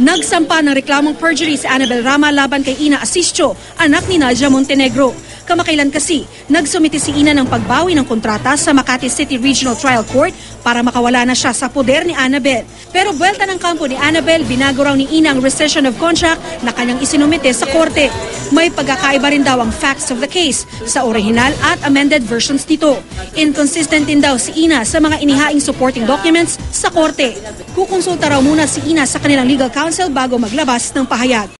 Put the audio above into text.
Nagsampa ng reklamong perjury si Annabel Rama laban kay Ina Asistio, anak ni Nadia Montenegro. Kamakailan kasi, nagsumiti si Ina ng pagbawi ng kontrata sa Makati City Regional Trial Court para makawala na siya sa poder ni Annabel. Pero buwelta ng kampo ni Annabel, binago raw ni Ina ang rescission of contract na kanyang isinumite sa korte. May pagkakaiba rin daw ang facts of the case sa original at amended versions nito. Inconsistent din daw si Ina sa mga inihaing supporting documents sa korte. Kukonsulta raw muna si Ina sa kanilang legal counsel bago maglabas ng pahayag.